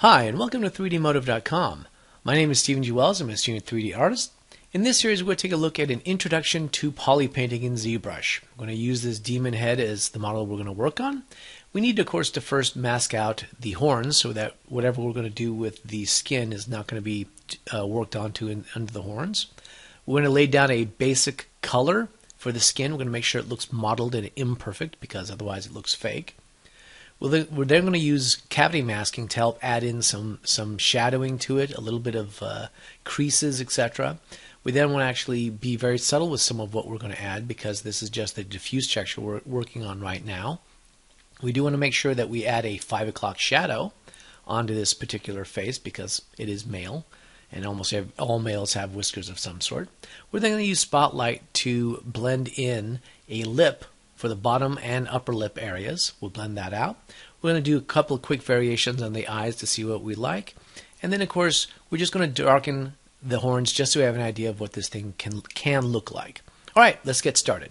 Hi, and welcome to 3dmotive.com. My name is Stephen G. Wells. I'm a student 3D artist. In this series, we're going to take a look at an introduction to poly painting in ZBrush. We're going to use this demon head as the model we're going to work on. We need, of course, to first mask out the horns so that whatever we're going to do with the skin is not going to be uh, worked onto in, under the horns. We're going to lay down a basic color for the skin. We're going to make sure it looks modeled and imperfect because otherwise it looks fake. We're then going to use cavity masking to help add in some, some shadowing to it, a little bit of uh, creases, etc. We then want to actually be very subtle with some of what we're going to add because this is just the diffuse texture we're working on right now. We do want to make sure that we add a 5 o'clock shadow onto this particular face because it is male and almost all males have whiskers of some sort. We're then going to use Spotlight to blend in a lip for the bottom and upper lip areas. We'll blend that out. We're going to do a couple of quick variations on the eyes to see what we like. And then, of course, we're just going to darken the horns just so we have an idea of what this thing can, can look like. All right, let's get started.